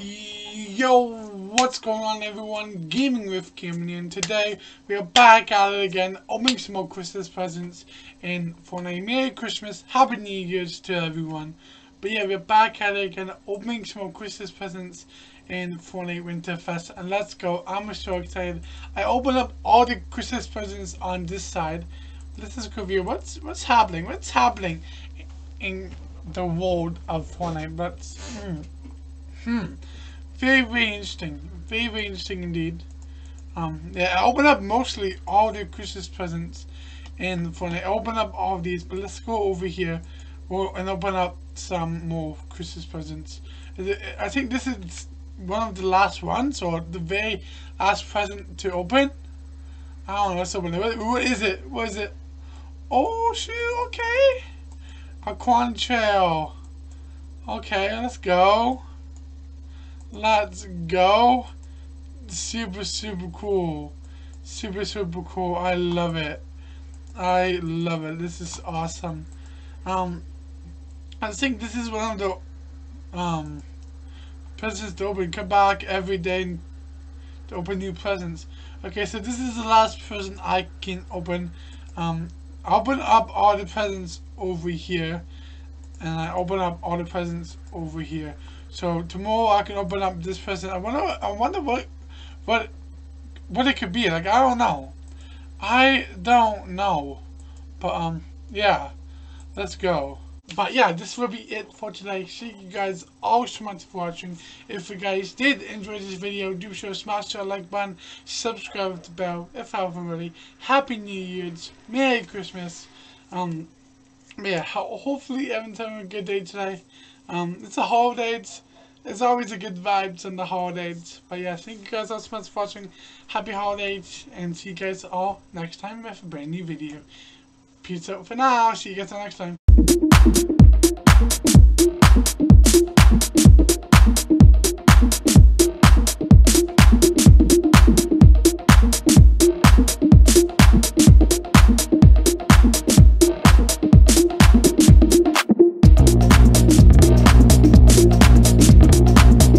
Yo, what's going on everyone? Gaming with Cameron and today we are back at it again, opening some more Christmas presents and for a Merry Christmas, Happy New Year's to everyone. But yeah, we're back at it again, opening some more Christmas presents in Fortnite Winterfest and let's go. I'm so excited. I opened up all the Christmas presents on this side. Let's just review what's what's happening. What's happening in the world of Fortnite? But hmm, hmm. very very interesting. Very very interesting indeed. Um, yeah, I open up mostly all the Christmas presents and Fortnite. I opened up all of these, but let's go over here and open up some more Christmas presents. I think this is one of the last ones or the very last present to open. I don't know, let's open it. What, is it? What is it? Oh shoot, okay. A contrail. Okay, let's go. Let's go. Super, super cool. Super, super cool. I love it. I love it. This is awesome. Um, I think this is one of the um presents to open. Come back every day to open new presents. Okay, so this is the last present I can open. Um, open up all the presents over here and I open up all the presents over here so tomorrow I can open up this present I wonder I wonder what what what it could be like I don't know I don't know but um yeah let's go but yeah, this will be it for today. Thank you guys all so much for watching. If you guys did enjoy this video, do sure to smash that like button, subscribe with the bell if I haven't already. Happy New Year's, Merry Christmas. Um, yeah, hopefully everyone's having a good day today. Um, it's the holidays. It's always a good vibes in the holidays. But yeah, thank you guys all so much for watching. Happy holidays, and see you guys all next time with a brand new video. Peace out for now. See you guys next time.